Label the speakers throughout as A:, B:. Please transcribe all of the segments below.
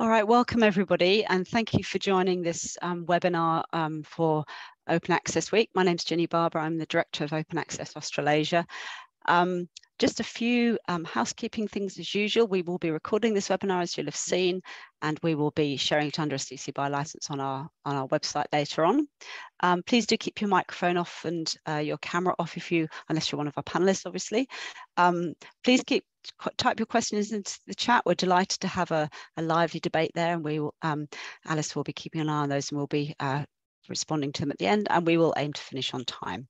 A: All right, welcome everybody, and thank you for joining this um, webinar um, for Open Access Week. My name is Ginny Barbour, I'm the Director of Open Access Australasia. Um, just a few um, housekeeping things as usual. We will be recording this webinar as you'll have seen, and we will be sharing it under a CC BY license on our, on our website later on. Um, please do keep your microphone off and uh, your camera off if you, unless you're one of our panelists, obviously. Um, please keep type your questions into the chat. We're delighted to have a, a lively debate there, and we will, um, Alice will be keeping an eye on those, and we'll be uh, responding to them at the end, and we will aim to finish on time.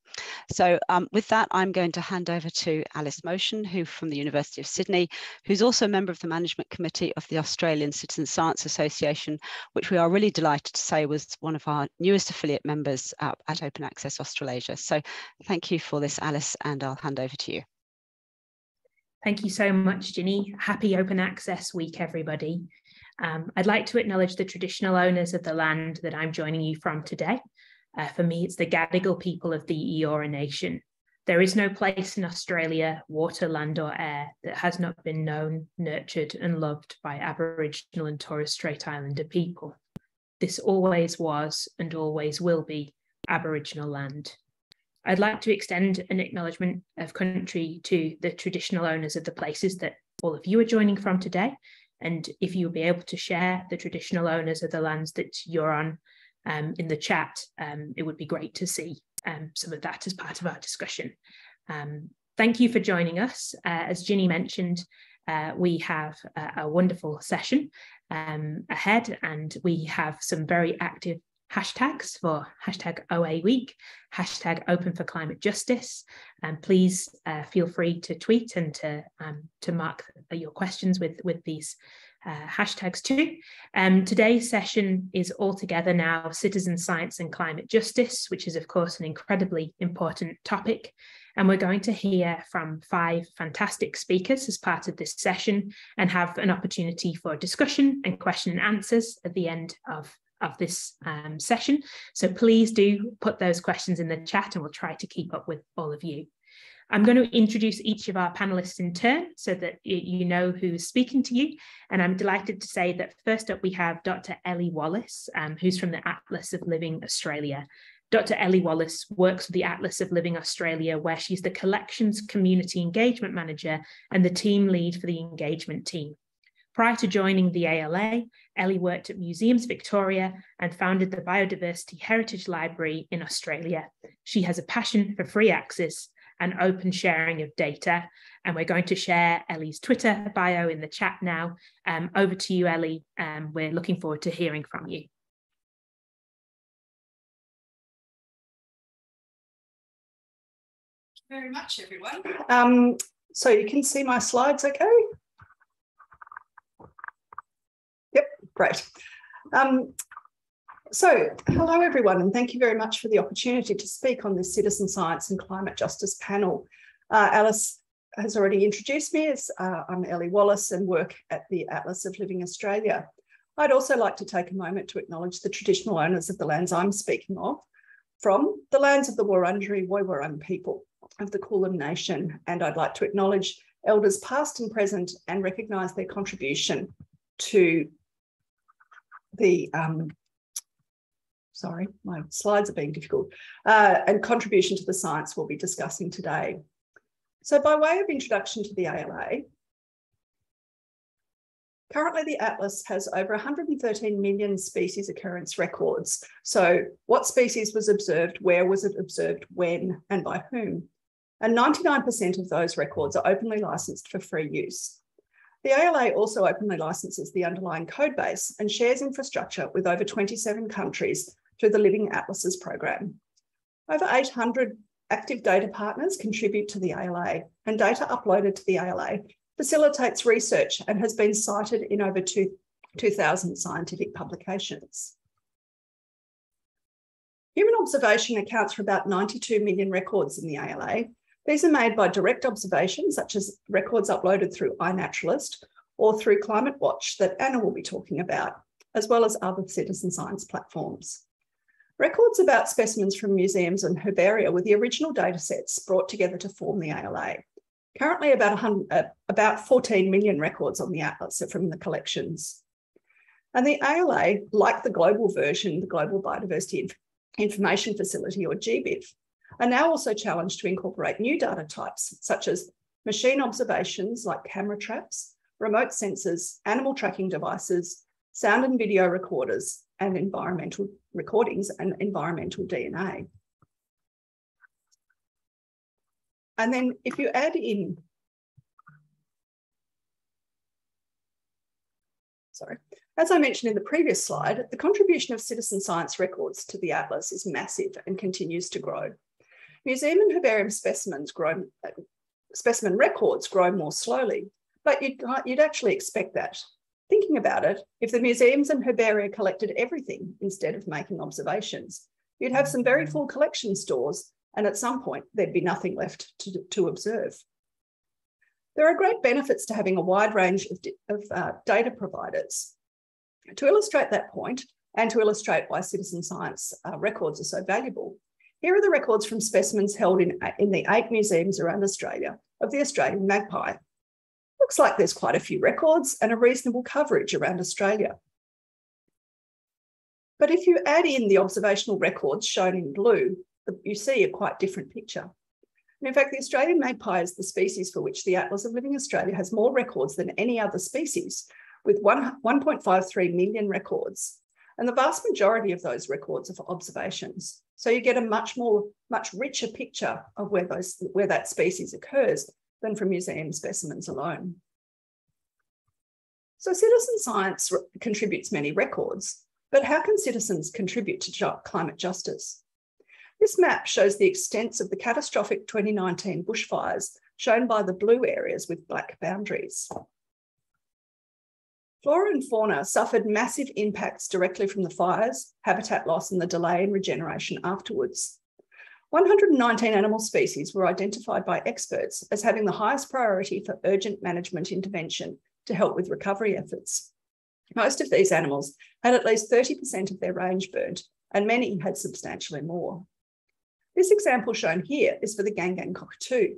A: So um, with that, I'm going to hand over to Alice Motion, who from the University of Sydney, who's also a member of the Management Committee of the Australian Citizen Science Association, which we are really delighted to say was one of our newest affiliate members uh, at Open Access Australasia. So thank you for this, Alice, and I'll hand over to you.
B: Thank you so much, Ginny. Happy Open Access Week, everybody. Um, I'd like to acknowledge the traditional owners of the land that I'm joining you from today. Uh, for me, it's the Gadigal people of the Eora Nation. There is no place in Australia, water, land, or air that has not been known, nurtured, and loved by Aboriginal and Torres Strait Islander people. This always was and always will be Aboriginal land. I'd like to extend an acknowledgement of country to the traditional owners of the places that all of you are joining from today, and if you'll be able to share the traditional owners of the lands that you're on um, in the chat, um, it would be great to see um, some of that as part of our discussion. Um, thank you for joining us. Uh, as Ginny mentioned, uh, we have a, a wonderful session um, ahead and we have some very active hashtags for hashtag OA Week, hashtag Open for Climate Justice. And please uh, feel free to tweet and to, um, to mark your questions with, with these uh, hashtags too. Um, today's session is altogether now citizen science and climate justice, which is of course an incredibly important topic. And we're going to hear from five fantastic speakers as part of this session and have an opportunity for discussion and question and answers at the end of of this um, session. So please do put those questions in the chat and we'll try to keep up with all of you. I'm going to introduce each of our panelists in turn so that you know who's speaking to you. And I'm delighted to say that first up we have Dr. Ely Wallis, um, who's from the Atlas of Living Australia. Dr. Ely Wallis works with the Atlas of Living Australia, where she's the Collections Community Engagement Manager and the team lead for the engagement team. Prior to joining the ALA, Ely worked at Museums Victoria and founded the Biodiversity Heritage Library in Australia. She has a passion for free access and open sharing of data. And we're going to share Ely's Twitter bio in the chat now. Um, over to you, Ely. Um, we're looking forward to hearing from you.
C: Thank you very much, everyone. Um, so you can see my slides okay? Great. Um, so, hello everyone, and thank you very much for the opportunity to speak on this citizen science and climate justice panel. Uh, Alice has already introduced me as uh, I'm Ely Wallis and work at the Atlas of Living Australia. I'd also like to take a moment to acknowledge the traditional owners of the lands I'm speaking of, from the lands of the Wurundjeri Woiwurrung people of the Kulin Nation, and I'd like to acknowledge elders past and present and recognise their contribution to the um, sorry, my slides are being difficult, uh, and contribution to the science we'll be discussing today. So by way of introduction to the ALA, currently the Atlas has over 113 million species occurrence records. So what species was observed, where was it observed, when, and by whom? And 99% of those records are openly licensed for free use. The ALA also openly licenses the underlying code base and shares infrastructure with over 27 countries through the Living Atlases program. Over 800 active data partners contribute to the ALA, and data uploaded to the ALA facilitates research and has been cited in over 2,000 scientific publications. Human observation accounts for about 92 million records in the ALA, these are made by direct observation, such as records uploaded through iNaturalist or through Climate Watch that Anna will be talking about, as well as other citizen science platforms. Records about specimens from museums and herbaria were the original data sets brought together to form the ALA. Currently, about, uh, about 14 million records on the Atlas are from the collections. And the ALA, like the global version, the Global Biodiversity Inf Information Facility or GBIF, are now also challenged to incorporate new data types such as machine observations like camera traps, remote sensors, animal tracking devices, sound and video recorders, and environmental recordings and environmental DNA. And then if you add in, sorry, as I mentioned in the previous slide, the contribution of citizen science records to the Atlas is massive and continues to grow. Museum and herbarium specimens grow, specimen records grow more slowly, but you'd, you'd actually expect that. Thinking about it, if the museums and herbaria collected everything instead of making observations, you'd have some very full collection stores, and at some point, there'd be nothing left to, to observe. There are great benefits to having a wide range of, of uh, data providers, to illustrate that point and to illustrate why citizen science uh, records are so valuable, here are the records from specimens held in, uh, in the eight museums around Australia of the Australian magpie. Looks like there's quite a few records and a reasonable coverage around Australia. But if you add in the observational records shown in blue, you see a quite different picture. And in fact, the Australian magpie is the species for which the Atlas of Living Australia has more records than any other species, with 1.53 million records. And the vast majority of those records are for observations. So you get a much more, much richer picture of where, those, where that species occurs than from museum specimens alone. So citizen science contributes many records, but how can citizens contribute to climate justice? This map shows the extents of the catastrophic 2019 bushfires shown by the blue areas with black boundaries. Flora and fauna suffered massive impacts directly from the fires, habitat loss, and the delay in regeneration afterwards. 119 animal species were identified by experts as having the highest priority for urgent management intervention to help with recovery efforts. Most of these animals had at least 30% of their range burnt, and many had substantially more. This example shown here is for the Gang-gang cockatoo,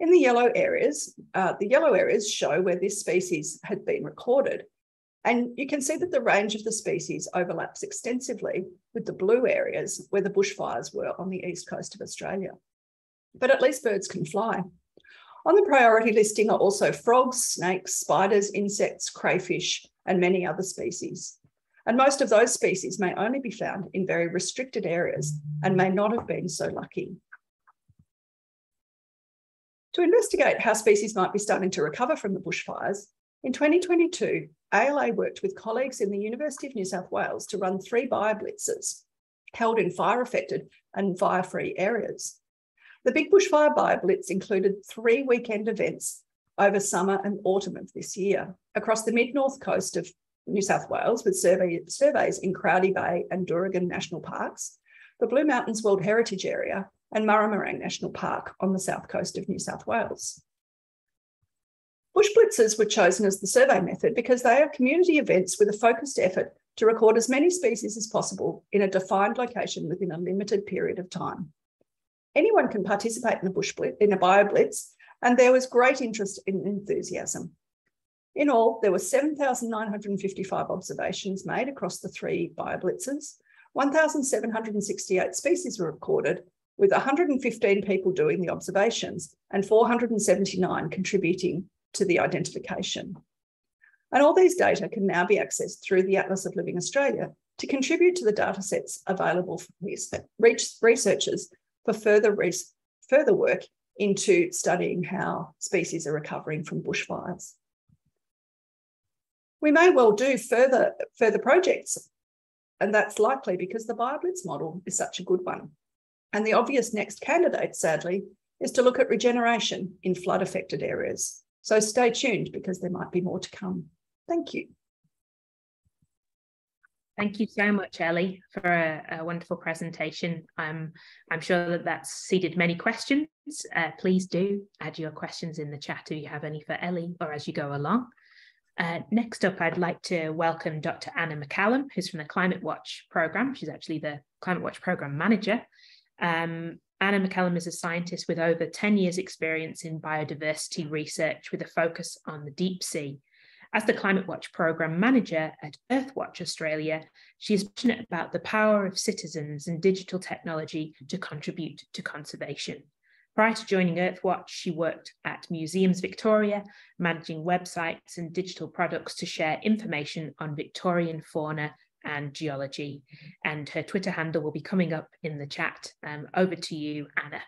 C: in the yellow areas, uh, the yellow areas show where this species had been recorded. And you can see that the range of the species overlaps extensively with the blue areas where the bushfires were on the east coast of Australia. But at least birds can fly. On the priority listing are also frogs, snakes, spiders, insects, crayfish, and many other species. And most of those species may only be found in very restricted areas and may not have been so lucky. To investigate how species might be starting to recover from the bushfires, in 2022, ALA worked with colleagues in the University of New South Wales to run three bioblitzes held in fire affected and fire free areas. The Big Bushfire BioBlitz included three weekend events over summer and autumn of this year across the mid north coast of New South Wales with survey, surveys in Crowdy Bay and Dooragan National Parks, the Blue Mountains World Heritage Area, and Murramarang National Park on the south coast of New South Wales. Bush blitzes were chosen as the survey method because they are community events with a focused effort to record as many species as possible in a defined location within a limited period of time. Anyone can participate in a bush blitz, in a bio blitz, and there was great interest and enthusiasm. In all, there were 7,955 observations made across the three bio blitzes. 1,768 species were recorded, with 115 people doing the observations and 479 contributing to the identification. And all these data can now be accessed through the Atlas of Living Australia to contribute to the data sets available for researchers for further, further work into studying how species are recovering from bushfires. We may well do further, further projects, and that's likely because the BioBlitz model is such a good one. And the obvious next candidate, sadly, is to look at regeneration in flood affected areas. So stay tuned because there might be more to come. Thank you.
B: Thank you so much, Ely, for a, a wonderful presentation. Um, I'm sure that that's seeded many questions. Uh, please do add your questions in the chat if you have any for Ely or as you go along. Uh, next up, I'd like to welcome Dr. Anna McCallum, who's from the Climate Watch programme. She's actually the Climate Watch programme manager um, Anna McCallum is a scientist with over 10 years experience in biodiversity research with a focus on the deep sea. As the Climate Watch Programme Manager at Earthwatch Australia, she is passionate about the power of citizens and digital technology to contribute to conservation. Prior to joining Earthwatch, she worked at Museums Victoria, managing websites and digital products to share information on Victorian fauna and geology. And her Twitter handle will be coming up in the chat. Um, over to you, Anna.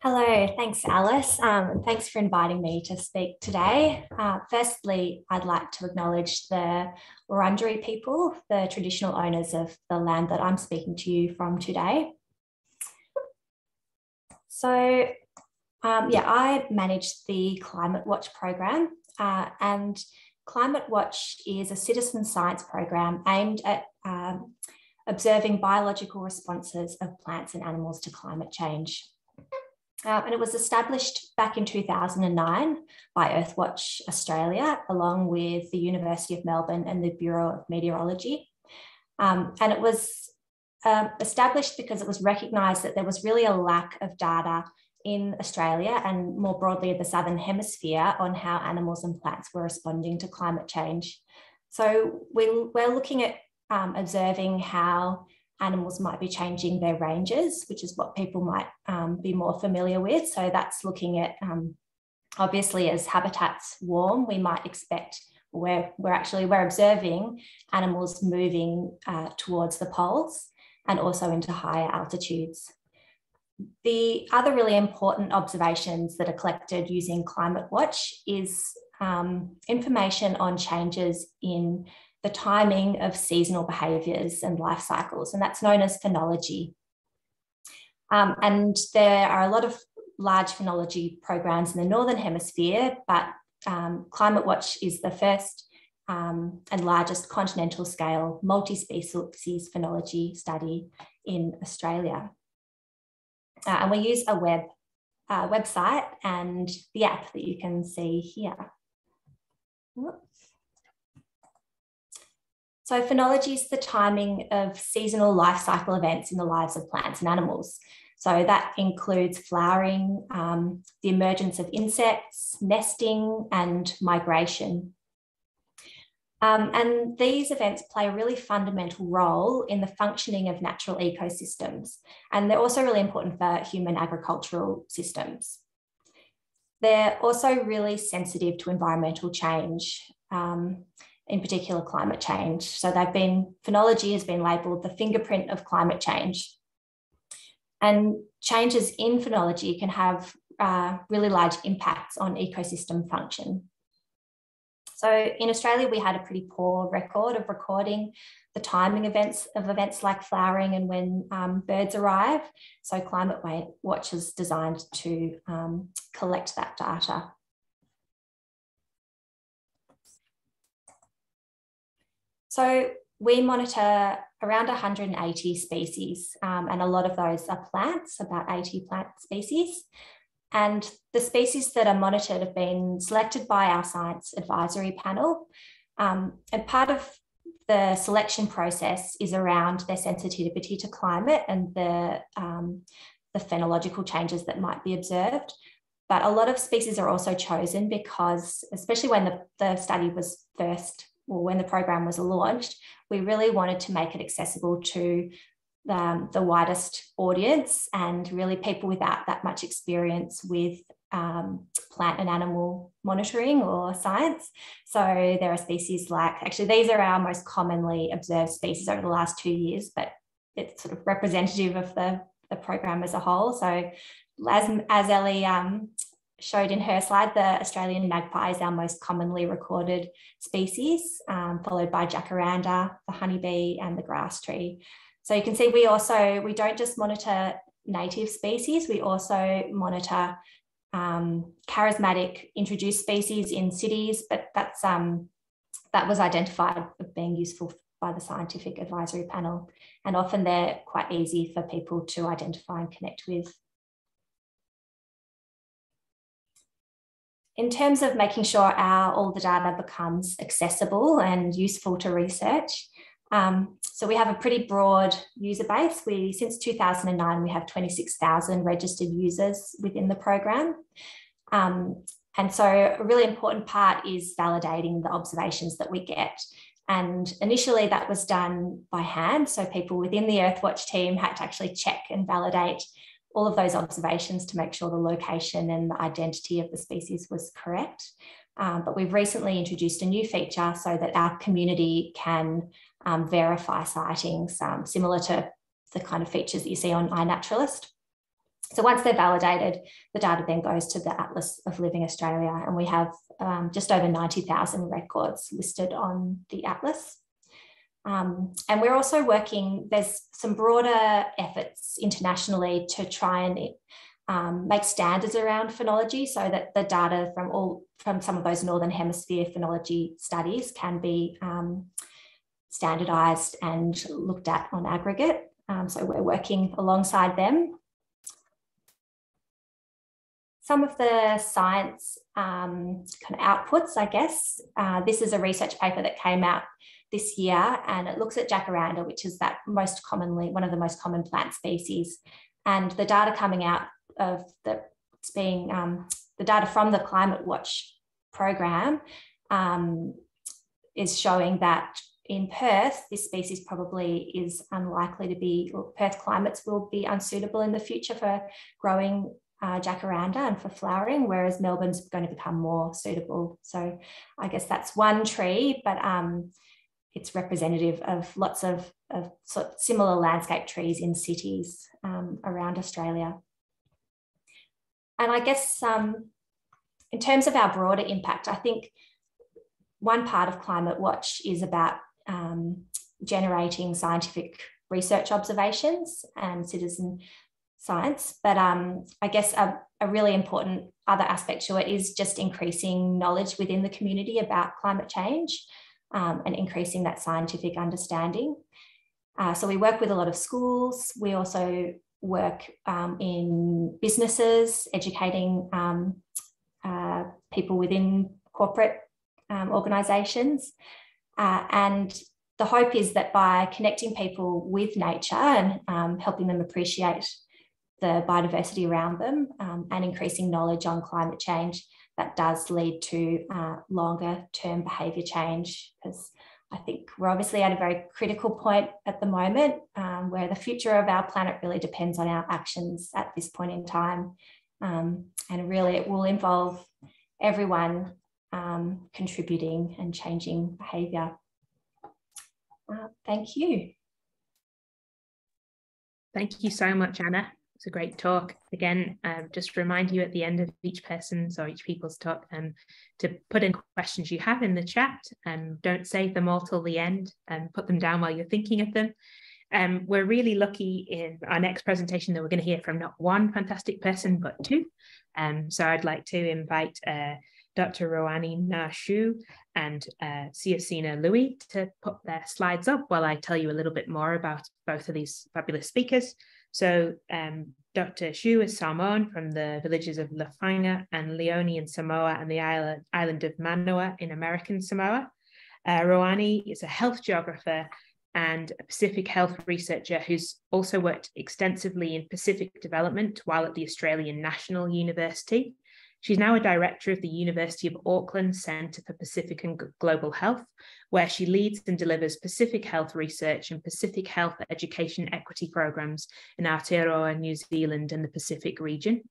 D: Hello, thanks, Alice. Um, thanks for inviting me to speak today. Uh, firstly, I'd like to acknowledge the Wurundjeri people, the traditional owners of the land that I'm speaking to you from today. So, um, yeah, I manage the Climate Watch program, uh, and Climate Watch is a citizen science program aimed at um, observing biological responses of plants and animals to climate change. Uh, and it was established back in 2009 by Earthwatch Australia, along with the University of Melbourne and the Bureau of Meteorology. Um, and it was uh, established because it was recognised that there was really a lack of data in Australia and more broadly the Southern Hemisphere on how animals and plants were responding to climate change. So we, we're looking at um, observing how animals might be changing their ranges, which is what people might um, be more familiar with. So that's looking at um, obviously as habitats warm, we might expect we're, we're actually we're observing animals moving uh, towards the poles and also into higher altitudes. The other really important observations that are collected using Climate Watch is um, information on changes in the timing of seasonal behaviours and life cycles, and that's known as phenology. Um, and there are a lot of large phenology programs in the Northern Hemisphere, but um, Climate Watch is the first um, and largest continental scale multi-species phenology study in Australia. Uh, and we use a web uh, website and the app that you can see here. So phenology is the timing of seasonal life cycle events in the lives of plants and animals. So that includes flowering, um, the emergence of insects, nesting, and migration. Um, and these events play a really fundamental role in the functioning of natural ecosystems. And they're also really important for human agricultural systems. They're also really sensitive to environmental change. Um, in particular climate change. So they've been, phenology has been labelled the fingerprint of climate change. And changes in phenology can have uh, really large impacts on ecosystem function. So in Australia, we had a pretty poor record of recording the timing events of events like flowering and when um, birds arrive. So Climate Watch is designed to um, collect that data. So we monitor around 180 species, um, and a lot of those are plants, about 80 plant species. And the species that are monitored have been selected by our science advisory panel. Um, and part of the selection process is around their sensitivity to climate and the, um, the phenological changes that might be observed. But a lot of species are also chosen because, especially when the, the study was first well, when the program was launched, we really wanted to make it accessible to um, the widest audience and really people without that much experience with um, plant and animal monitoring or science. So there are species like, actually, these are our most commonly observed species over the last two years, but it's sort of representative of the, the program as a whole. So as, as Ely um, showed in her slide, the Australian magpie is our most commonly recorded species, um, followed by jacaranda, the honeybee, and the grass tree. So you can see we also, we don't just monitor native species, we also monitor um, charismatic introduced species in cities, but that's um, that was identified as being useful by the scientific advisory panel. And often they're quite easy for people to identify and connect with in terms of making sure our all the data becomes accessible and useful to research, um, so we have a pretty broad user base. We since 2009 we have 26,000 registered users within the program. Um, and so a really important part is validating the observations that we get. And initially that was done by hand. So people within the Earthwatch team had to actually check and validate all of those observations to make sure the location and the identity of the species was correct. Um, but we've recently introduced a new feature so that our community can um, verify sightings um, similar to the kind of features that you see on iNaturalist. So once they're validated, the data then goes to the Atlas of Living Australia, and we have um, just over 90,000 records listed on the Atlas. Um, and we're also working, there's some broader efforts internationally to try and um, make standards around phenology so that the data from all from some of those northern hemisphere phenology studies can be um, standardized and looked at on aggregate. Um, so we're working alongside them some of the science um, kind of outputs, I guess. Uh, this is a research paper that came out this year and it looks at jacaranda, which is that most commonly, one of the most common plant species. And the data coming out of the, it's being, um, the data from the Climate Watch program um, is showing that in Perth, this species probably is unlikely to be, Perth climates will be unsuitable in the future for growing uh, jacaranda and for flowering, whereas Melbourne's going to become more suitable. So I guess that's one tree, but um, it's representative of lots of, of sort of similar landscape trees in cities um, around Australia. And I guess um, in terms of our broader impact, I think one part of Climate Watch is about um, generating scientific research observations and citizen science. But um, I guess a, a, really important other aspect to it is just increasing knowledge within the community about climate change um, and increasing that scientific understanding. Uh, so we work with a lot of schools. We also work um, in businesses, educating um, uh, people within corporate um, organisations. Uh, and the hope is that by connecting people with nature and um, helping them appreciate the biodiversity around them um, and increasing knowledge on climate change that does lead to uh, longer term behaviour change because I think we're obviously at a very critical point at the moment um, where the future of our planet really depends on our actions at this point in time. Um, and really, it will involve everyone um, contributing and changing behaviour. Uh, thank you.
B: Thank you so much, Anna. It's a great talk. Again, um, just remind you at the end of each person's or each people's talk um, to put in questions you have in the chat and um, don't save them all till the end and put them down while you're thinking of them. Um, we're really lucky in our next presentation that we're going to hear from not one fantastic person, but two. Um, so I'd like to invite uh, Dr. Roannie Ng Shiu and uh, Siosina Lui to put their slides up while I tell you a little bit more about both of these fabulous speakers. So um, Dr. Shiu is Samoan from the villages of Lefaga and Leone in Samoa and the island, island of Manu'a in American Samoa. Uh, Roannie is a health geographer and a Pacific health researcher who's also worked extensively in Pacific development while at the Australian National University. She's now a director of the University of Auckland Centre for Pacific and Global Health, where she leads and delivers Pacific health research and Pacific health education equity programs in Aotearoa, New Zealand, and the Pacific region.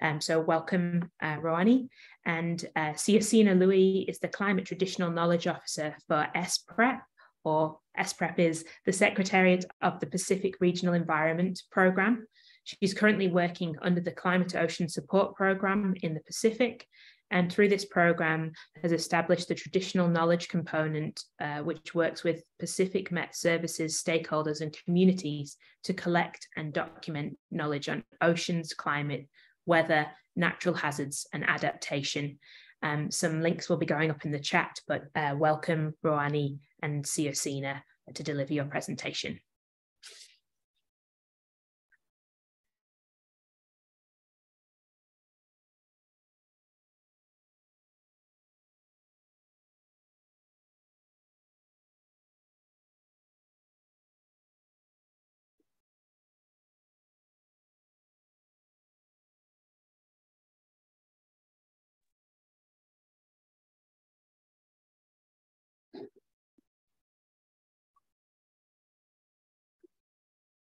B: Um, so welcome, uh, Roannie. And uh, Siosina Lui is the Climate Traditional Knowledge Officer for SPREP, or SPREP is the Secretariat of the Pacific Regional Environment Programme, She's currently working under the Climate Ocean Support Programme in the Pacific, and through this program has established the traditional knowledge component, uh, which works with Pacific Met Services stakeholders and communities to collect and document knowledge on oceans, climate, weather, natural hazards, and adaptation. Um, some links will be going up in the chat, but uh, welcome Roannie and Siosina to deliver your presentation.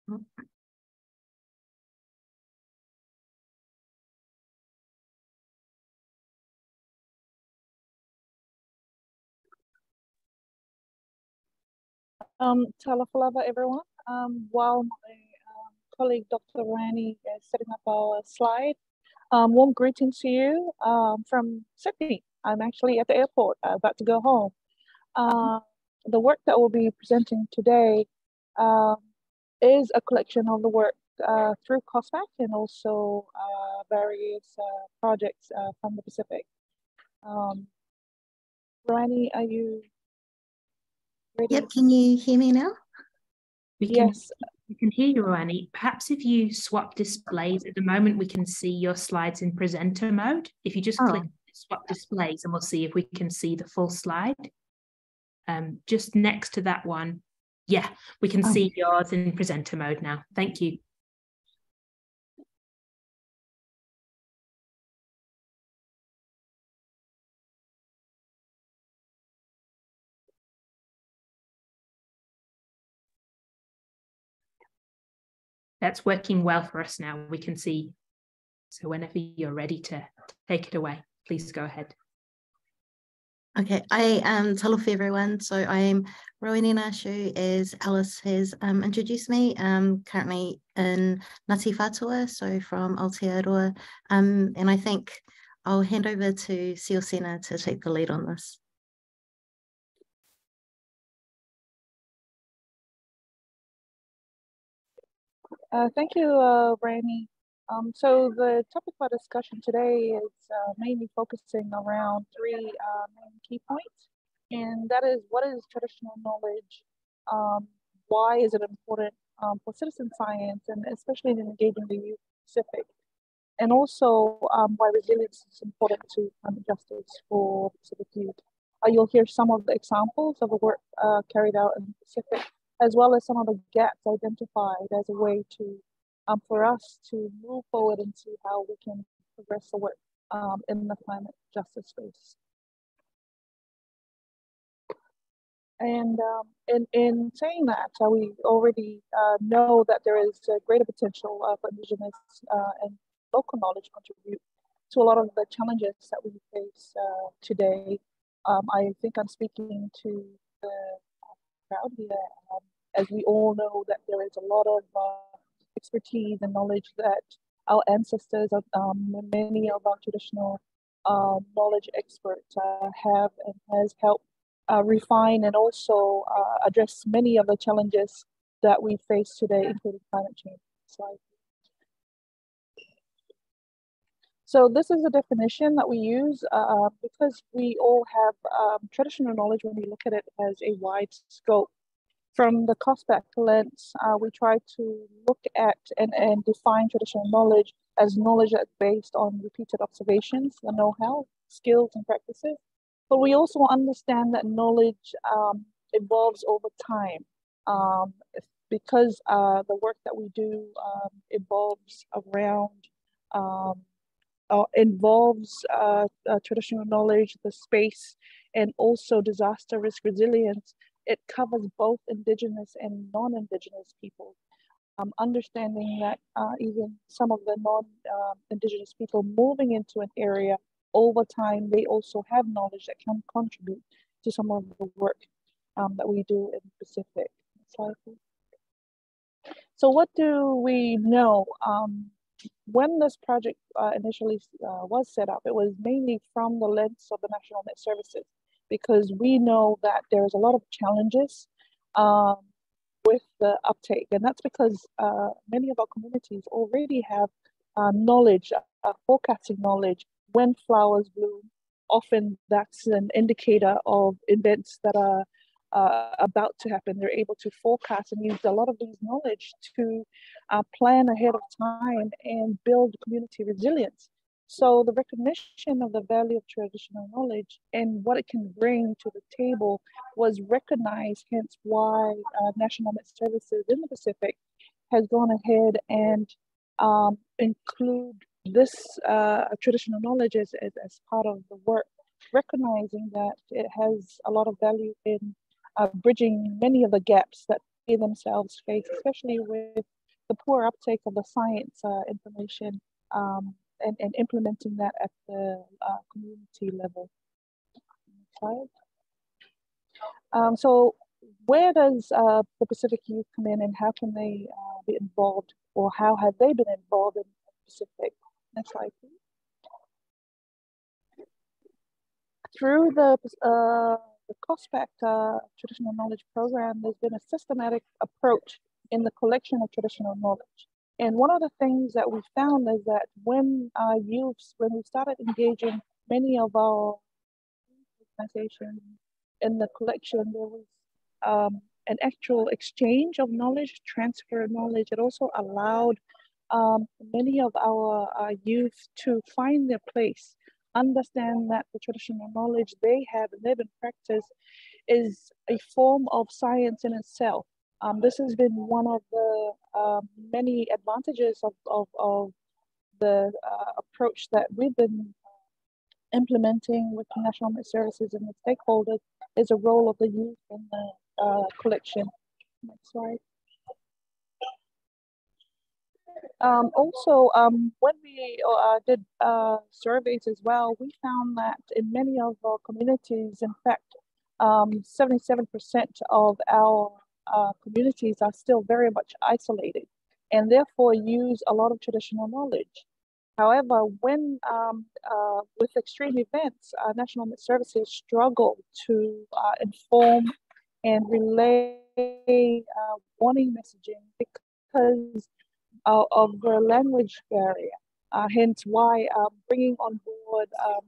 E: Um, Talofa lava, everyone. Um, while my um, colleague Dr. Roannie is setting up our slide, um, warm greetings to you um, from Sydney. I'm actually at the airport, uh, about to go home. Uh, the work that we'll be presenting today um, is a collection of the work uh, through COSPPac and also uh, various uh, projects uh, from the Pacific. Um, Roannie, are you
F: ready? Yep, can you hear me now?
B: We can, yes. We can hear you, Annie. Perhaps if you swap displays at the moment, we can see your slides in presenter mode. If you just oh. click swap displays and we'll see if we can see the full slide. Um, just next to that one, yeah, we can oh. see yours in presenter mode now. Thank you. that's working well for us now. We can see. So whenever you're ready to take it away, please go ahead.
F: Okay, I am um, Talofa everyone. So I'm Roannie Ng Shiu, as Alice has um, introduced me. Currently in Ngati Whātua, so from Aotearoa. Um, and I think I'll hand over to Siosina to take the lead on this.
E: Uh, thank you, uh. Um, so the topic of our discussion today is uh, mainly focusing around three uh, main key points, and that is what is traditional knowledge, um, why is it important um, for citizen science, and especially in engaging the youth Pacific, and also um, why resilience is important to climate justice for Pacific youth. Uh, you'll hear some of the examples of the work uh, carried out in the Pacific as well as some of the gaps identified as a way to um, for us to move forward and see how we can progress the work um, in the climate justice space. And um, in, in saying that, uh, we already uh, know that there is a greater potential uh, for Indigenous and local knowledge contribute to a lot of the challenges that we face uh, today. Um, I think I'm speaking to the crowd here, um, as we all know that there is a lot of uh, expertise and knowledge that our ancestors, um, many of our traditional uh, knowledge experts uh, have and has helped uh, refine and also uh, address many of the challenges that we face today, including climate change. Slide. So this is a definition that we use uh, because we all have um, traditional knowledge when we look at it as a wide scope from the COSPPac lens, uh, we try to look at and, and define traditional knowledge as knowledge that's based on repeated observations, the know-how, skills, and practices. But we also understand that knowledge um, evolves over time um, because uh, the work that we do um, evolves around, um, uh, involves uh, uh, traditional knowledge, the space, and also disaster risk resilience it covers both indigenous and non-indigenous people. Um, understanding that uh, even some of the non-indigenous people moving into an area over time, they also have knowledge that can contribute to some of the work um, that we do in the Pacific. So what do we know? Um, when this project uh, initially uh, was set up, it was mainly from the lens of the National Met Services because we know that there's a lot of challenges um, with the uptake. And that's because uh, many of our communities already have uh, knowledge, uh, forecasting knowledge when flowers bloom. Often that's an indicator of events that are uh, about to happen. They're able to forecast and use a lot of these knowledge to uh, plan ahead of time and build community resilience. So the recognition of the value of traditional knowledge and what it can bring to the table was recognized, hence why uh, National Met Services in the Pacific has gone ahead and um, include this uh, traditional knowledge as, as, as, part of the work, recognizing that it has a lot of value in uh, bridging many of the gaps that they themselves face, especially with the poor uptake of the science uh, information um, and, and implementing that at the uh, community level. Um, so where does uh, the Pacific Youth come in and how can they uh, be involved or how have they been involved in Pacific? Next slide, please. Through the, uh, the COSPPac uh, Traditional Knowledge Program, there's been a systematic approach in the collection of traditional knowledge. And one of the things that we found is that when our youths, when we started engaging many of our organizations in the collection, there was um, an actual exchange of knowledge, transfer of knowledge. It also allowed um, many of our, our youth to find their place, understand that the traditional knowledge they have and live in practice is a form of science in itself. Um, this has been one of the um, many advantages of, of, of the uh, approach that we've been implementing with National Met Services and the stakeholders is a role of the youth in the uh, collection. Next slide. Um, also, um, when we uh, did uh, surveys as well, we found that in many of our communities, in fact, 77% um, of our uh, communities are still very much isolated and therefore use a lot of traditional knowledge. However, when um, uh, with extreme events, uh, National Services struggle to uh, inform and relay uh, warning messaging because of the language barrier. Uh, hence why um, bringing on board um,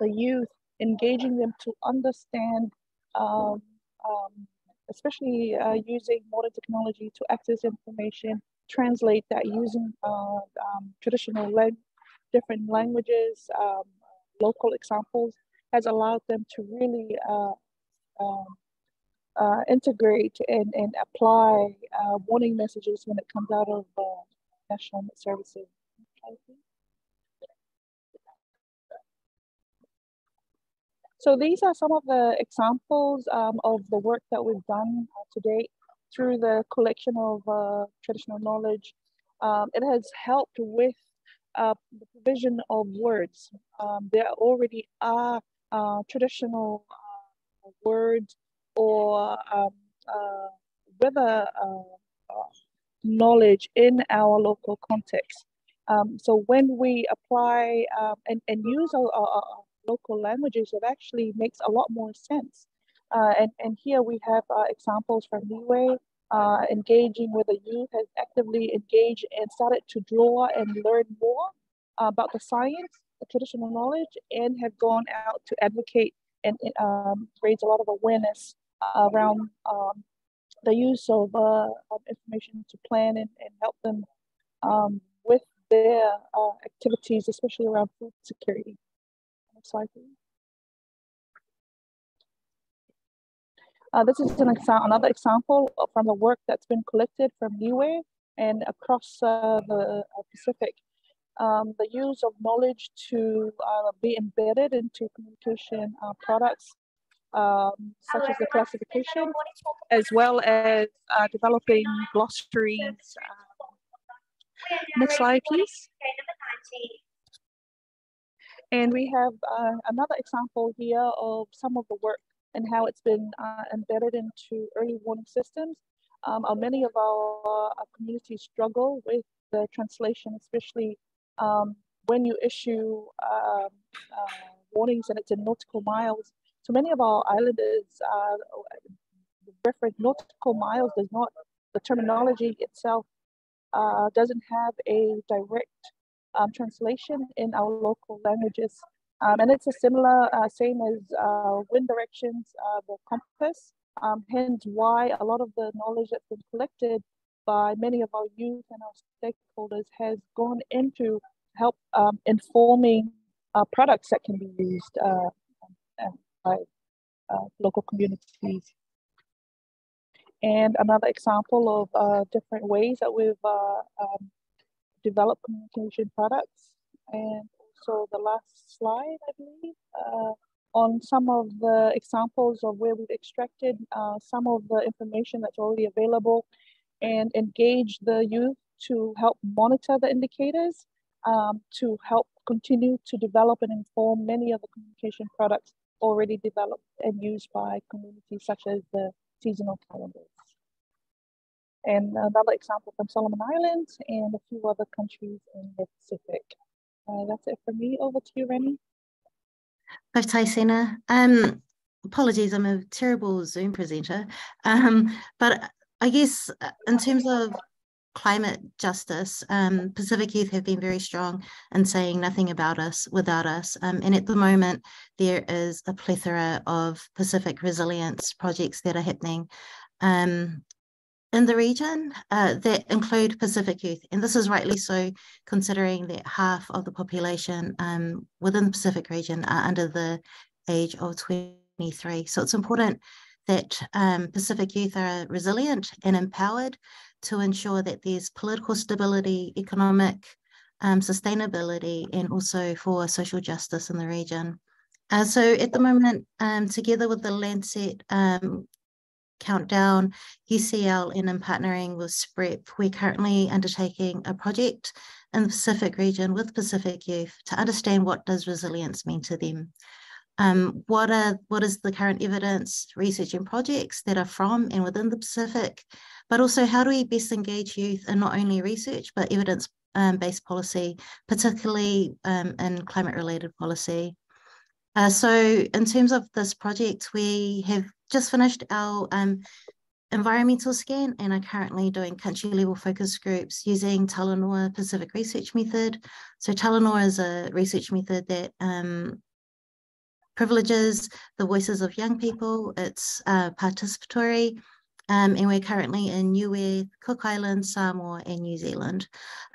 E: the youth, engaging them to understand um, um especially uh, using modern technology to access information, translate that using uh, um, traditional lang different languages, um, local examples, has allowed them to really uh, um, uh, integrate and, and apply uh, warning messages when it comes out of uh, national services. So these are some of the examples um, of the work that we've done uh, to date through the collection of uh, traditional knowledge. Um, it has helped with uh, the provision of words. Um, there already are uh, traditional uh, words or um, uh, weather knowledge in our local context. Um, so when we apply um, and, and use our, our, local languages, it actually makes a lot more sense. Uh, and, and here we have uh, examples from Niue, uh, engaging with the youth, has actively engaged and started to draw and learn more about the science, the traditional knowledge, and have gone out to advocate and um, raise a lot of awareness around um, the use of, uh, information to plan and, and help them um, with their uh, activities, especially around food security Uh, this is an exa another example from the work that's been collected from Niue and across uh, the uh, Pacific. Um, the use of knowledge to uh, be embedded into communication uh, products, um, such as the classification, as well as uh, developing glossaries. next slide, please. And we have uh, another example here of some of the work and how it's been uh, embedded into early warning systems. Um, uh, many of our, uh, communities struggle with the translation, especially um, when you issue um, uh, warnings and it's in nautical miles. So many of our islanders uh, reference nautical miles does not, the terminology itself doesn't have a direct um, translation in our local languages. Um, and it's a similar, uh, same as uh, wind directions, uh, the compass, um, hence why a lot of the knowledge that's been collected by many of our youth and our stakeholders has gone into help um, informing uh, products that can be used uh, by uh, local communities. And another example of different ways that we've um, develop communication products. And also the last slide, I believe, uh, on some of the examples of where we've extracted uh, some of the information that's already available and engage the youth to help monitor the indicators, um, to help continue to develop and inform many of the communication products already developed and used by communities such as the seasonal calendars. And another example from Solomon Islands and a few other countries in the Pacific. Uh, that's it for me. Over to you, Roannie.
F: Hi, Sena. Um, apologies, I'm a terrible Zoom presenter. Um, but I guess uh, in terms of climate justice, um, Pacific Youth have been very strong in saying nothing about us without us. Um, and at the moment, there is a plethora of Pacific resilience projects that are happening um, in the region uh, that include Pacific Youth. And this is rightly so, considering that half of the population um, within the Pacific region are under the age of 23. So it's important that um, Pacific youth are resilient and empowered to ensure that there's political stability, economic um, sustainability, and also for social justice in the region. Uh, so at the moment, um, together with the Lancet um, Countdown, UCL, and in partnering with SPREP, we're currently undertaking a project in the Pacific region with Pacific youth to understand what does resilience mean to them. Um, what are what is the current evidence, research and projects that are from and within the Pacific, but also how do we best engage youth in not only research but evidence um, based policy, particularly um, in climate related policy. Uh, so in terms of this project, we have just finished our um, environmental scan and are currently doing country level focus groups using Talanoa Pacific Research Method. So Talanoa is a research method that um, privileges the voices of young people. It's uh, participatory. Um, and we're currently in Niue, Cook Islands, Samoa, and New Zealand.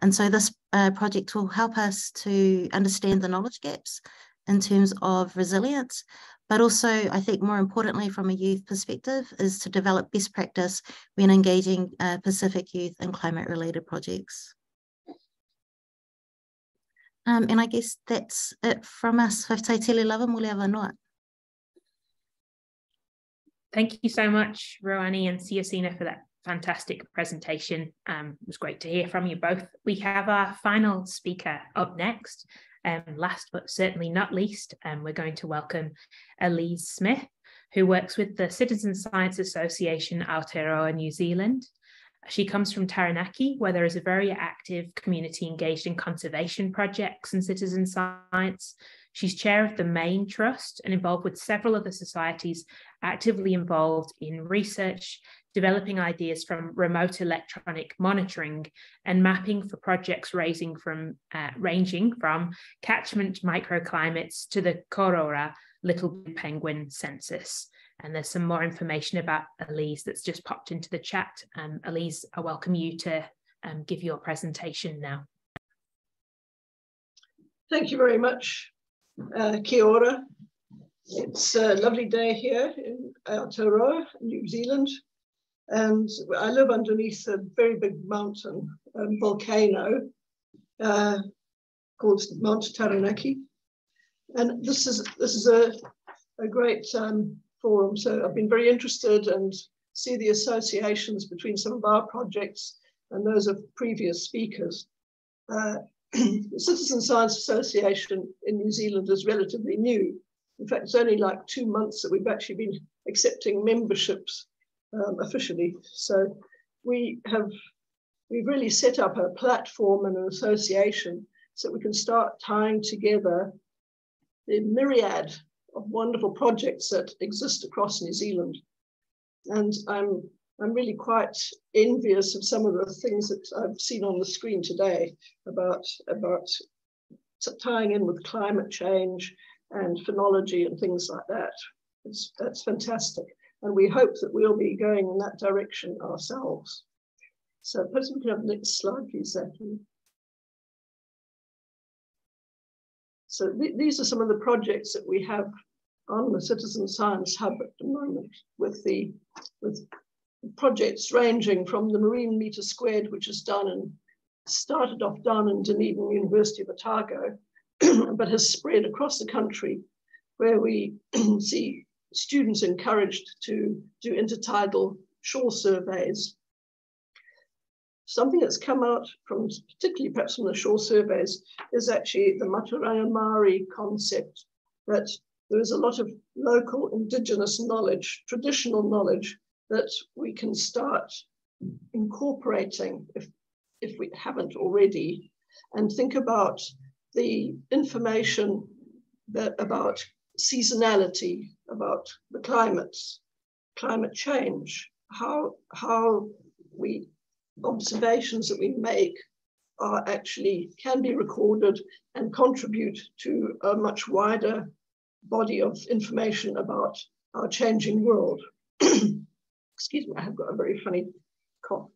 F: And so this uh, project will help us to understand the knowledge gaps in terms of resilience, but also, I think more importantly, from a youth perspective, is to develop best practice when engaging uh, Pacific youth in climate related projects. Um, and I guess that's it from us.
B: Thank you so much, Roannie and Siosina, for that fantastic presentation. Um, it was great to hear from you both. We have our final speaker up next. Um, last but certainly not least, um, we're going to welcome Elise Smith, who works with the Citizen Science Association Aotearoa New Zealand. She comes from Taranaki, where there is a very active community engaged in conservation projects and citizen science. She's chair of the Main Trust and involved with several other societies actively involved in research, developing ideas from remote electronic monitoring and mapping for projects raising from, uh, ranging from catchment microclimates to the Korora Little Penguin Census. And there's some more information about Elise that's just popped into the chat. Um, Elise, I welcome you to um, give your presentation now.
G: Thank you very much, uh, Kia ora. It's a lovely day here in Aotearoa, New Zealand. And I live underneath a very big mountain, a volcano uh, called Mount Taranaki. And this is, this is a, a great um, forum. So I've been very interested and see the associations between some of our projects and those of previous speakers. Uh, the Citizen Science Association in New Zealand is relatively new. In fact, it's only like two months that we've actually been accepting memberships um, officially. So we have we've really set up a platform and an association so we can start tying together the myriad of wonderful projects that exist across New Zealand. And I'm, I'm really quite envious of some of the things that I've seen on the screen today about, about tying in with climate change and phenology and things like that. It's, that's fantastic. And we hope that we'll be going in that direction ourselves. So perhaps we can have the next slide, please, Zaki. So th these are some of the projects that we have on the Citizen Science Hub at the moment with the with projects ranging from the Marine Meter Squared, which is done and started off down in Dunedin University of Otago, but has spread across the country where we see students encouraged to do intertidal shore surveys. something that's come out from, particularly perhaps from the shore surveys, is actually the Matauranga Maori concept that there is a lot of local indigenous knowledge, traditional knowledge that we can start incorporating if, if we haven't already, and think about the information that about seasonality, about the climates, climate change, how, how we observations that we make are actually can be recorded and contribute to a much wider body of information about our changing world. Excuse me, I have got a very funny cough.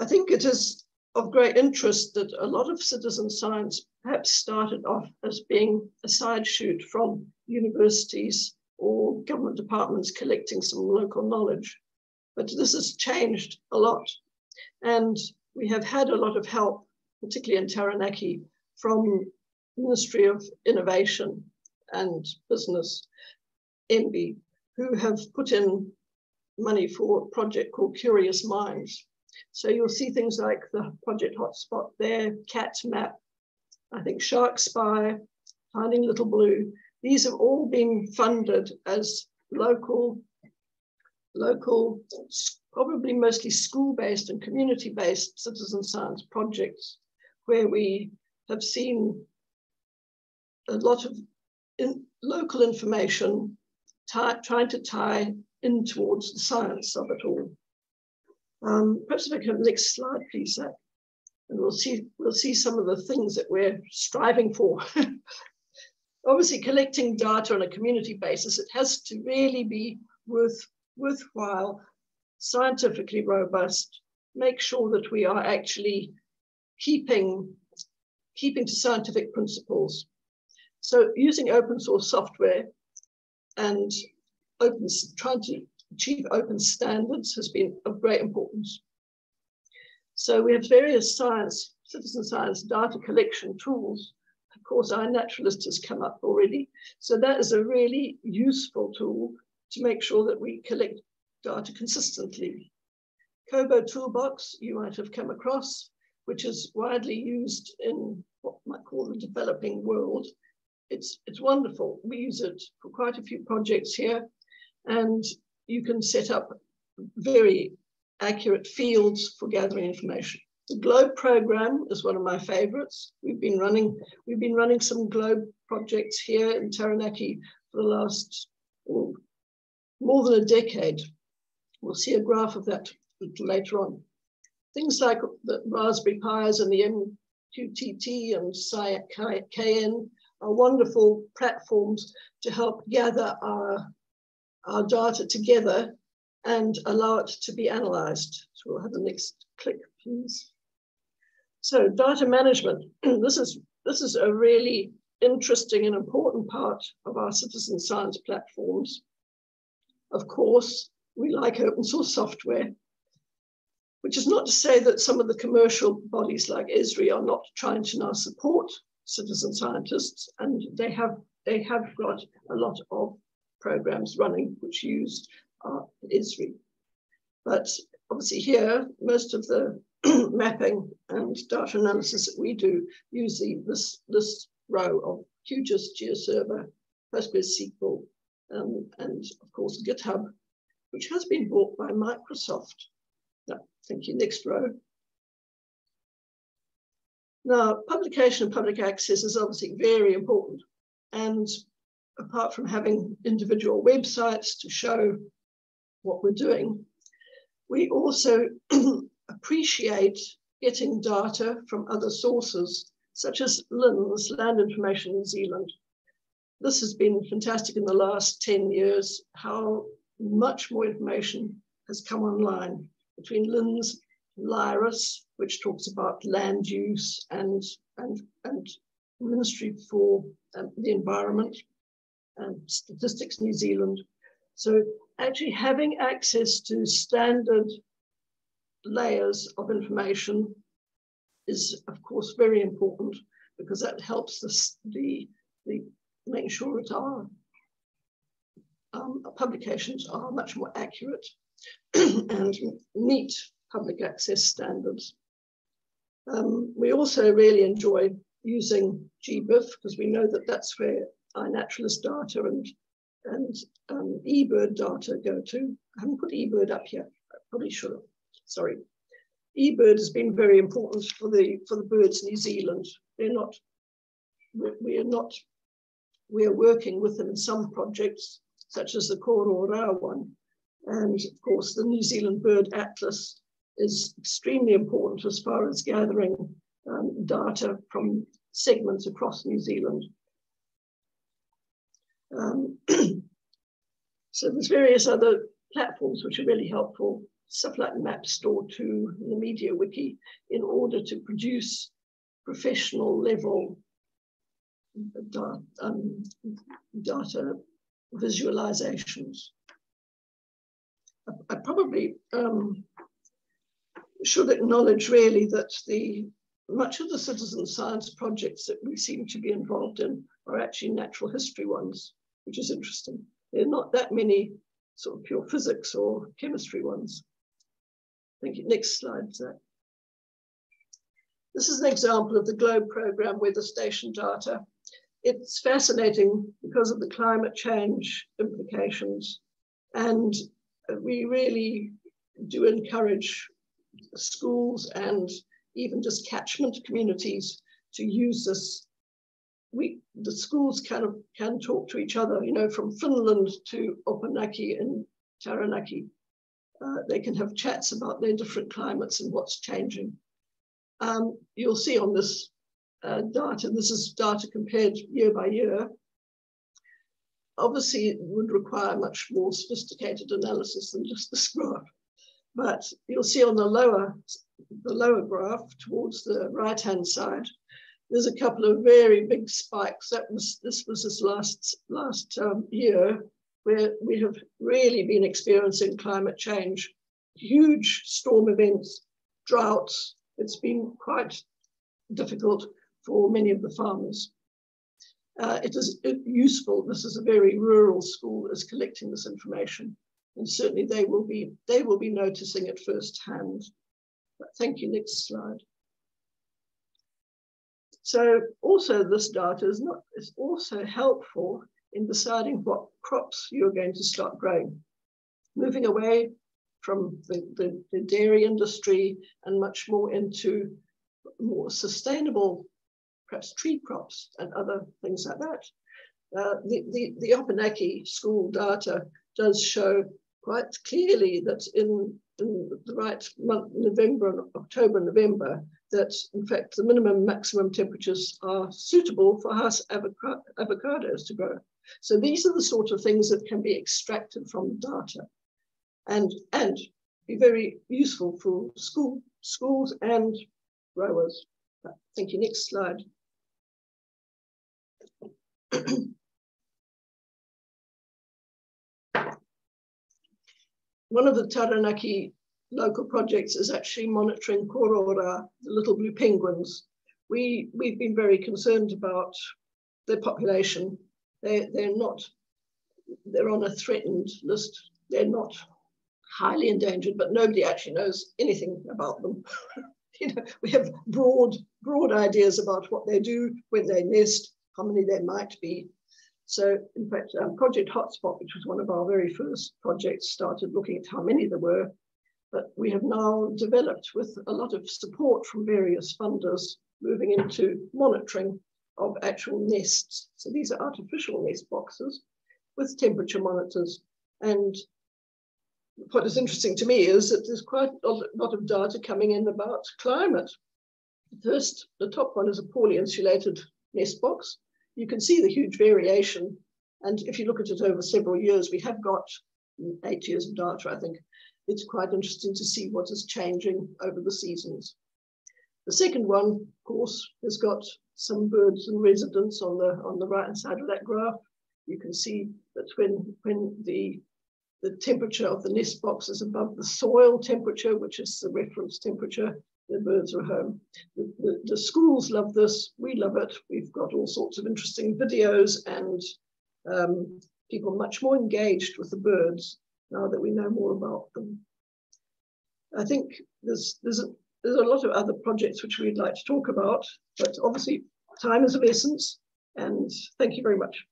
G: I think it is of great interest that a lot of citizen science perhaps started off as being a side shoot from universities or government departments collecting some local knowledge. But this has changed a lot. And we have had a lot of help, particularly in Taranaki, from Ministry of Innovation and Business, MB, who have put in money for a project called Curious Minds. So you'll see things like the Project Hotspot there, Cat Map, I think Shark Spy, Finding Little Blue. These have all been funded as local local, probably mostly school-based and community-based citizen science projects where we have seen a lot of in, local information trying to tie in towards the science of it all. Um, perhaps if I can next slide, please. And we'll see, we'll see some of the things that we're striving for. Obviously, collecting data on a community basis, it has to really be worth worthwhile, scientifically robust, make sure that we are actually keeping, keeping to scientific principles. So using open source software and open, trying to achieve open standards has been of great importance. So we have various science, citizen science data collection tools. Of course, iNaturalist has come up already. So that is a really useful tool to make sure that we collect data consistently. Kobo Toolbox, you might have come across, which is widely used in what might call the developing world. It's, it's wonderful. We use it for quite a few projects here, and you can set up very accurate fields for gathering information. The Globe program is one of my favorites. We've been running, we've been running some Globe projects here in Taranaki for the last oh, more than a decade. We'll see a graph of that later on. Things like the Raspberry Pis and the MQTT and KN are wonderful platforms to help gather our, our data together and allow it to be analyzed. So we'll have the next click, please. So data management, this is, this is a really interesting and important part of our citizen science platforms. Of course, we like open source software, which is not to say that some of the commercial bodies like ESRI are not trying to now support citizen scientists, and they have they have got a lot of programs running which used uh, ESRI. But obviously here, most of the mapping and data analysis that we do use this, this row of QGIS, GeoServer, PostgreSQL, um, and of course GitHub, which has been bought by Microsoft. Now, thank you, next row. Now, publication and public access is obviously very important. And apart from having individual websites to show what we're doing, we also appreciate getting data from other sources, such as LINZ, Land Information New Zealand, this has been fantastic in the last 10 years, how much more information has come online between LINZ, LIRIS, which talks about land use and, and, and Ministry for um, the Environment and Statistics New Zealand. So actually having access to standard layers of information is of course very important because that helps the, the, the make sure that our um, publications are much more accurate and meet public access standards. Um, we also really enjoy using GBIF because we know that that's where iNaturalist data and, and um, eBird data go to. I haven't put eBird up here, I probably should have, sorry. eBird has been very important for the, for the birds in New Zealand. They're not, we are not, we are working with them in some projects, such as the Korora one. And of course, the New Zealand Bird Atlas is extremely important as far as gathering um, data from segments across New Zealand. Um, so there's various other platforms which are really helpful, stuff like MapStore2, the Media Wiki, in order to produce professional level data, um, data visualizations. I, I probably um, should acknowledge really that the much of the citizen science projects that we seem to be involved in are actually natural history ones, which is interesting. There are not that many sort of pure physics or chemistry ones. Thank you. Next slide, Zach. This is an example of the GLOBE program weather station data. It's fascinating because of the climate change implications. And we really do encourage schools and even just catchment communities to use this. We, the schools kind of can talk to each other, you know, from Finland to Opunake and Taranaki. Uh, they can have chats about their different climates and what's changing. Um, you'll see on this uh, data, this is data compared year by year. Obviously, it would require much more sophisticated analysis than just this graph. But you'll see on the lower, the lower graph towards the right-hand side, there's a couple of very big spikes. That was this was this last last um, year where we have really been experiencing climate change, huge storm events, droughts. It's been quite difficult for many of the farmers. Uh, it is useful. This is a very rural school that is collecting this information and certainly they will be they will be noticing it firsthand. But thank you. Next slide. So also this data is not is also helpful in deciding what crops you're going to start growing, moving away from the, the, the dairy industry and much more into more sustainable, perhaps tree crops and other things like that. Uh, the, the, the Opunake school data does show quite clearly that in, in the right month, November and October, November, that in fact the minimum maximum temperatures are suitable for Hass avocados to grow. So these are the sort of things that can be extracted from data and, and be very useful for school, schools and growers. Thank you. Next slide. one of the Taranaki local projects is actually monitoring korora, the little blue penguins. We, we've been very concerned about their population. They, they're not, they're on a threatened list. They're not highly endangered, but nobody actually knows anything about them. you know, we have broad, broad ideas about what they do, when they nest, how many there might be, so in fact, um, Project Hotspot, which was one of our very first projects, started looking at how many there were. But we have now developed with a lot of support from various funders moving into monitoring of actual nests. So these are artificial nest boxes with temperature monitors. And what is interesting to me is that there's quite a lot of data coming in about climate. First, the top one is a poorly insulated nest box you can see the huge variation. And if you look at it over several years, we have got eight years of data, I think. It's quite interesting to see what is changing over the seasons. The second one, of course, has got some birds and residents on the on the right hand side of that graph. You can see that when when the the temperature of the nest box is above the soil temperature, which is the reference temperature, the birds are home. The, the, the, schools love this. We love it. We've got all sorts of interesting videos and um, people much more engaged with the birds now that we know more about them. I think there's, there's, a, there's a lot of other projects which we'd like to talk about, but obviously time is of essence. And thank you very much.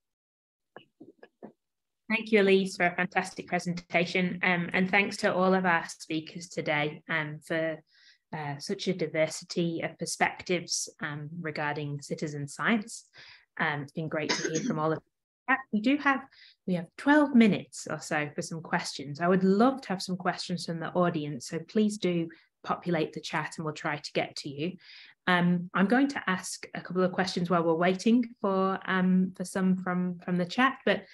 B: Thank you, Elise, for a fantastic presentation. Um, and thanks to all of our speakers today um, for uh, such a diversity of perspectives um, regarding citizen science. Um, it's been great to hear from all of you. We do have, we have 12 minutes or so for some questions. I would love to have some questions from the audience, so please do populate the chat and we'll try to get to you. Um, I'm going to ask a couple of questions while we're waiting for um, for some from from the chat, but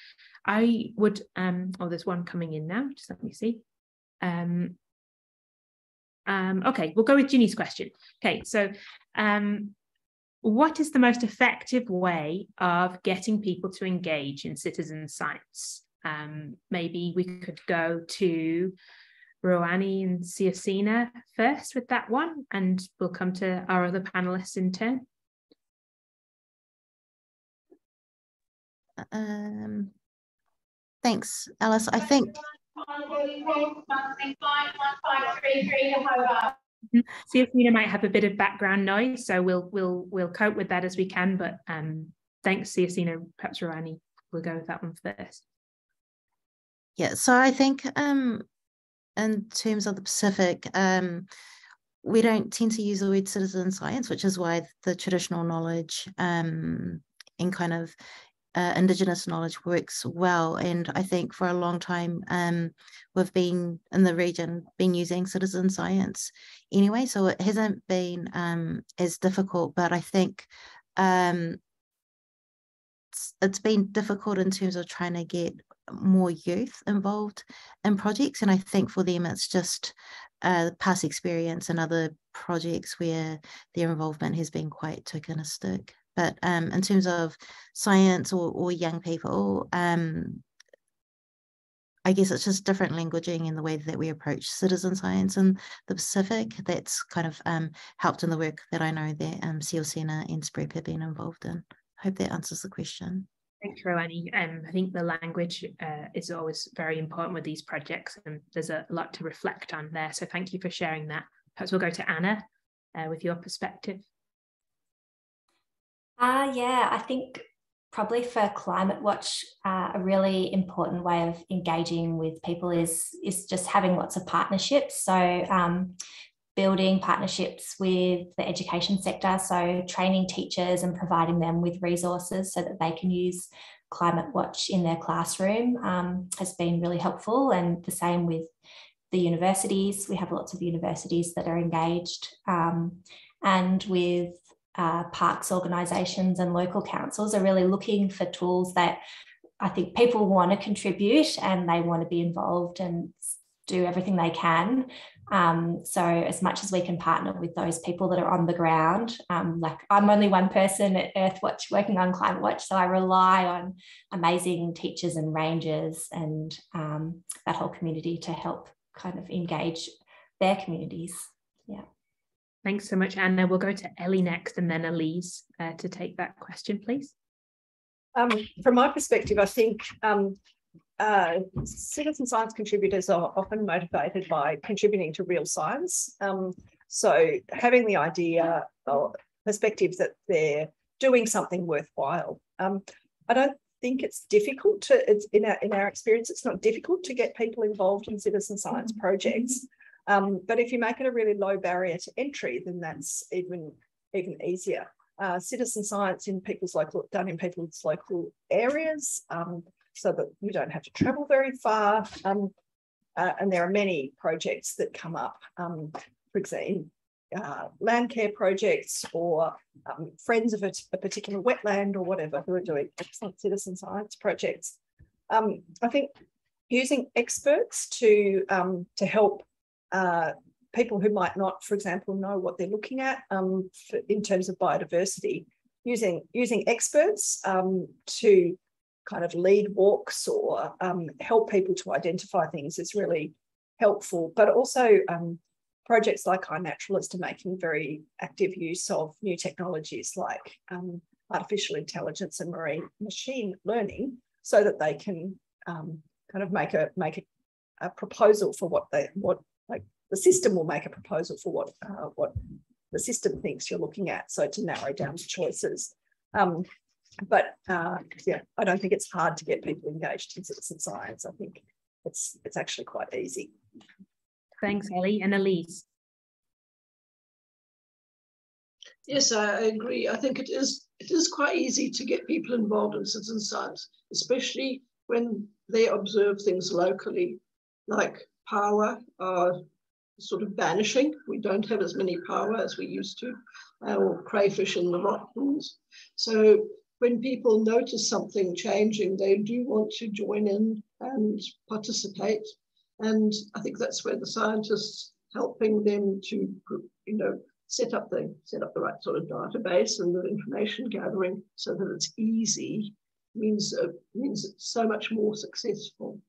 B: I would, um, oh, there's one coming in now. Just let me see. Um, um, okay, we'll go with Ginny's question. Okay, so um, what is the most effective way of getting people to engage in citizen science? Um, maybe we could go to Roannie and Siosina first with that one, and we'll come to our other panelists in turn.
F: Um, thanks, Alice. I think.
B: Siosina might have a bit of background noise, so we'll we'll we'll cope with that as we can. But um, thanks, Siosina. Perhaps Roannie, we'll go with that one first.
F: Yeah, so I think um, in terms of the Pacific, um, we don't tend to use the word citizen science, which is why the traditional knowledge um, in kind of uh, indigenous knowledge works well. And I think for a long time, um, we've been in the region been using citizen science anyway, so it hasn't been um, as difficult. But I think um, it's, it's been difficult in terms of trying to get more youth involved in projects. And I think for them, it's just uh, past experience and other projects where their involvement has been quite tokenistic. But um, in terms of science or, or young people, um, I guess it's just different languaging in the way that we approach citizen science in the Pacific. That's kind of um, helped in the work that I know that um, Siosina and Sprep have been involved in. I Hope that answers the question.
B: Thanks, Roannie. Um, I think the language uh, is always very important with these projects, and there's a lot to reflect on there. So thank you for sharing that. Perhaps we'll go to Anna uh, with your perspective.
D: Uh, yeah, I think probably for Climate Watch, uh, a really important way of engaging with people is is just having lots of partnerships. So um, building partnerships with the education sector, so training teachers and providing them with resources so that they can use Climate Watch in their classroom um, has been really helpful. And the same with the universities. We have lots of universities that are engaged. Um, and with uh, parks organisations and local councils are really looking for tools that I think people want to contribute and they want to be involved and do everything they can um, so as much as we can partner with those people that are on the ground, um, like I'm only one person at Earthwatch working on Climate Watch, so I rely on amazing teachers and rangers and um, that whole community to help kind of engage their communities. Yeah.
B: Thanks so much, Anna. We'll go to Ely next and then Elise uh, to take that question, please.
C: Um, from my perspective, I think um, uh, citizen science contributors are often motivated by contributing to real science. Um, so having the idea or perspective that they're doing something worthwhile. Um, I don't think it's difficult to, it's in our, in our experience, it's not difficult to get people involved in citizen science projects. Um, but if you make it a really low barrier to entry, then that's even, even easier. Uh, citizen science in people's local, done in people's local areas, um, so that you don't have to travel very far. Um, uh, and there are many projects that come up, um, for example, uh, land care projects or um, friends of a, a, particular wetland or whatever who are doing excellent citizen science projects. Um, I think using experts to, um, to help uh, people who might not, for example, know what they're looking at um, for, in terms of biodiversity, using, using experts um, to kind of lead walks or um, help people to identify things is really helpful. But also um, projects like iNaturalist are making very active use of new technologies like um, artificial intelligence and marine machine learning so that they can um, kind of make a make a, a, proposal for what they what the system will make a proposal for what uh, what the system thinks you're looking at. So to narrow down to choices. Um, but uh, yeah, I don't think it's hard to get people engaged in citizen science. I think it's it's actually quite easy.
B: Thanks, Ely and Elise.
G: Yes, I agree. I think it is it is quite easy to get people involved in citizen science, especially when they observe things locally, like paua are sort of vanishing. We don't have as many paua as we used to, uh, or crayfish in the rock pools. So when people notice something changing, they do want to join in and participate. And I think that's where the scientists helping them to, you know, set up the set up the right sort of database and the information gathering so that it's easy means uh, means it's so much more successful.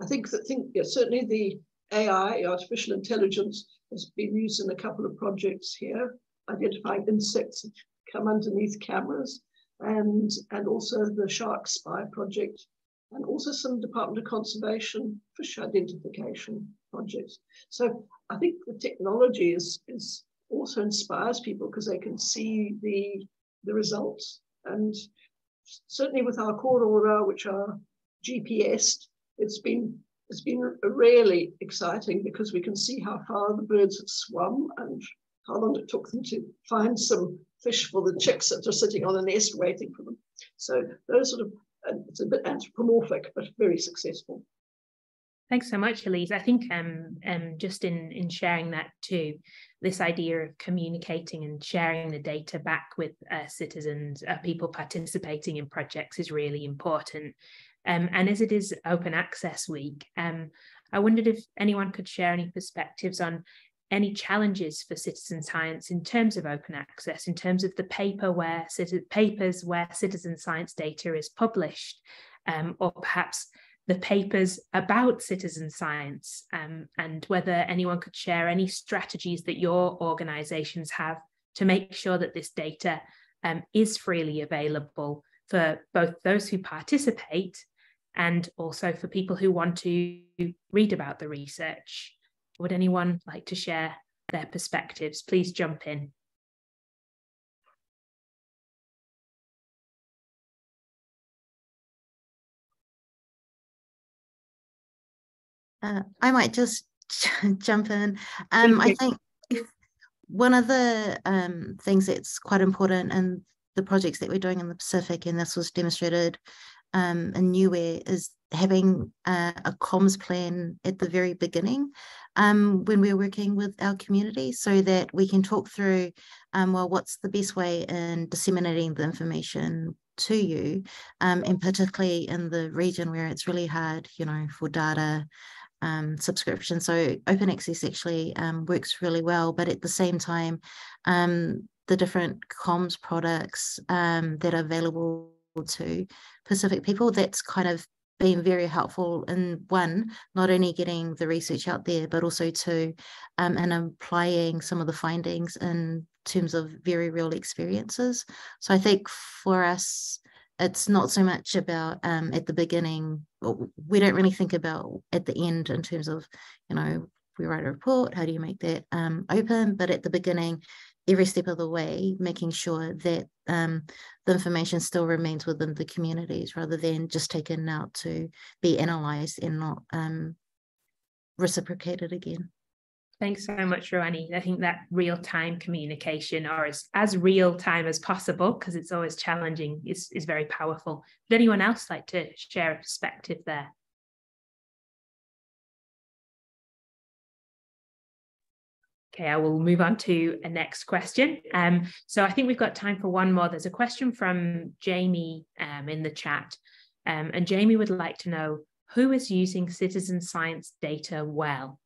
G: I think that think yeah, certainly the AI, artificial intelligence, has been used in a couple of projects here, identifying insects that come underneath cameras, and and also the Shark Spy project, and also some Department of Conservation fish identification projects. So I think the technology is is also inspires people because they can see the, the results. And certainly with our korora, which are GPS, it's been it's been really exciting because we can see how far the birds have swum and how long it took them to find some fish for the chicks that are sitting on the nest waiting for them. So those sort of, it's a bit anthropomorphic, but very successful.
B: Thanks so much, Elise. I think um, um, just in, in sharing that too, this idea of communicating and sharing the data back with uh, citizens, uh, people participating in projects is really important. Um, and as it is Open Access Week, um, I wondered if anyone could share any perspectives on any challenges for citizen science in terms of open access, in terms of the paper where papers where citizen science data is published, um, or perhaps the papers about citizen science um, and whether anyone could share any strategies that your organizations have to make sure that this data um, is freely available for both those who participate and also for people who want to read about the research. Would anyone like to share their perspectives? Please jump in.
F: Uh, I might just jump in. Um, I think one of the um, things that's quite important in the projects that we're doing in the Pacific, and this was demonstrated um, in Niue, is having uh, a comms plan at the very beginning um, when we're working with our community so that we can talk through, um, well, what's the best way in disseminating the information to you, um, and particularly in the region where it's really hard, you know, for data um, subscription. So open access actually um, works really well, but at the same time, um, the different comms products that are available to Pacific people, that's kind of been very helpful in one, not only getting the research out there, but also to um, and applying some of the findings in terms of very real experiences. So I think for us, it's not so much about um, at the beginning we don't really think about at the end in terms of you know we write a report how do you make that um, open but at the beginning every step of the way making sure that um, the information still remains within the communities rather than just taken out to be analyzed and not um, reciprocated again
B: Thanks so much, Roannie. I think that real time communication, or as, as real time as possible, because it's always challenging, is, is very powerful. Would anyone else like to share a perspective there? Okay, I will move on to a next question. Um, so I think we've got time for one more. There's a question from Jamie um, in the chat. Um, and Jamie would like to know who is using citizen science data well?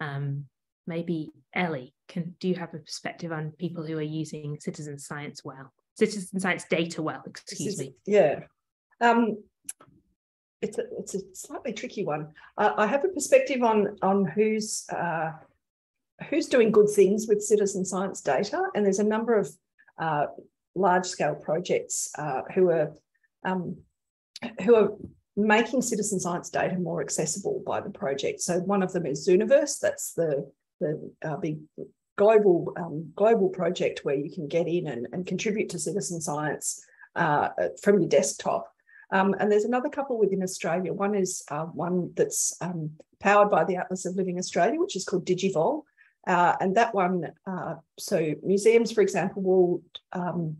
B: Um, maybe Ely, can do you have a perspective on people who are using citizen science well, citizen science data well? Excuse
C: is,
B: me.
C: Yeah, um, it's a it's a slightly tricky one. Uh, I have a perspective on on who's uh, who's doing good things with citizen science data, and there's a number of uh, large scale projects uh, who are um, who are making citizen science data more accessible by the project. So one of them is Zooniverse. That's the, the uh, big global um, global project where you can get in and, and contribute to citizen science uh, from your desktop. Um, and there's another couple within Australia. One is uh, one that's um, powered by the Atlas of Living Australia, which is called Digivol. Uh, and that one, uh, so museums, for example, will um,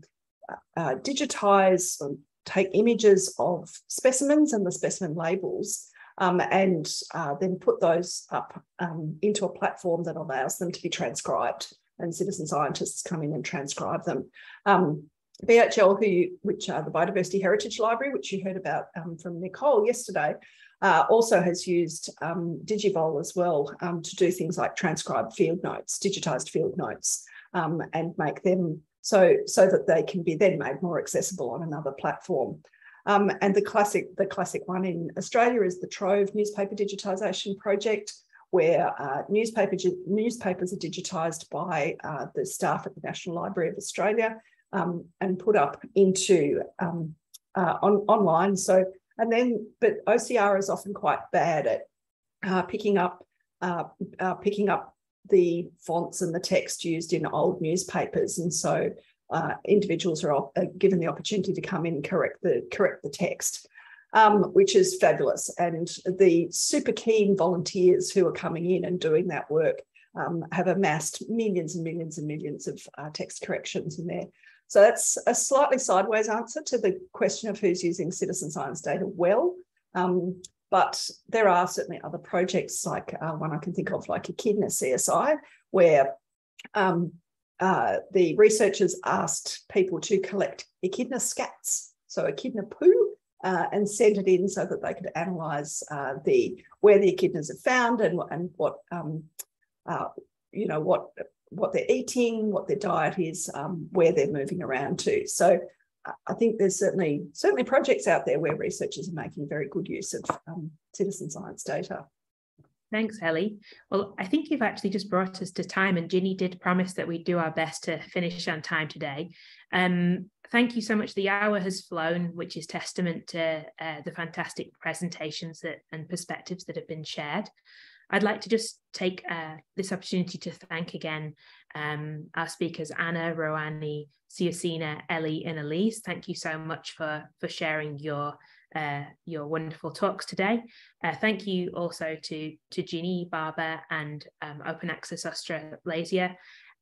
C: uh, digitize or take images of specimens and the specimen labels um, and uh, then put those up um, into a platform that allows them to be transcribed and citizen scientists come in and transcribe them. Um, BHL, who, which are the Biodiversity Heritage Library, which you heard about um, from Nicole yesterday, uh, also has used um, Digivol as well um, to do things like transcribe field notes, digitized field notes, um, and make them so, so that they can be then made more accessible on another platform. Um, and the classic, the classic one in Australia is the Trove newspaper digitisation project, where uh, newspaper, newspapers are digitised by uh, the staff at the National Library of Australia um, and put up into um, uh, on, online. So, and then, but OCR is often quite bad at uh, picking up uh, uh, picking up the fonts and the text used in old newspapers, and so uh, individuals are, are, given the opportunity to come in and correct the correct the text, um, which is fabulous. And the super keen volunteers who are coming in and doing that work um, have amassed millions and millions and millions of uh, text corrections in there. So that's a slightly sideways answer to the question of who's using citizen science data well. Um, but there are certainly other projects like uh, one I can think of, like Echidna CSI, where um, uh, the researchers asked people to collect echidna scats, so echidna poo, uh, and send it in so that they could analyse uh, the where the echidnas are found and and what um, uh, you know what what they're eating, what their diet is, um, where they're moving around to. So I think there's certainly certainly projects out there where researchers are making very good use of um, citizen science data.
B: Thanks, Ely. Well, I think you've actually just brought us to time, and Ginny did promise that we'd do our best to finish on time today. Um, thank you so much. The hour has flown, which is testament to uh, the fantastic presentations that and perspectives that have been shared. I'd like to just take uh, this opportunity to thank again um, our speakers, Anna, Roannie, Siosina, Ely, and Elise. Thank you so much for, for sharing your uh, your wonderful talks today. Uh, thank you also to, to Ginny Barbour and um, Open Access Australasia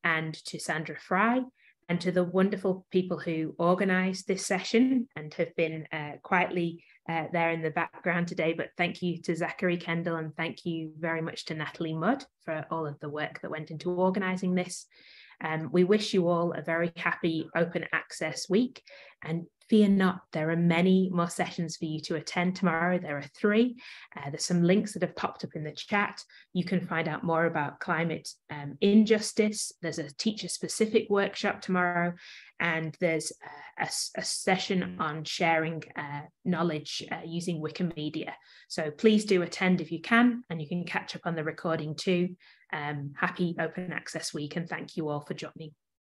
B: and to Sandra Fry and to the wonderful people who organised this session and have been uh, quietly uh, there in the background today. But thank you to Zachary Kendall and thank you very much to Natalie Mudd for all of the work that went into organising this. Um, we wish you all a very happy open access week and fear not, there are many more sessions for you to attend tomorrow. There are three. Uh, there's some links that have popped up in the chat. You can find out more about climate um, injustice. There's a teacher specific workshop tomorrow, and there's a, a session on sharing uh, knowledge uh, using Wikimedia. So please do attend if you can, and you can catch up on the recording too. Um, happy Open Access Week, and thank you all for joining.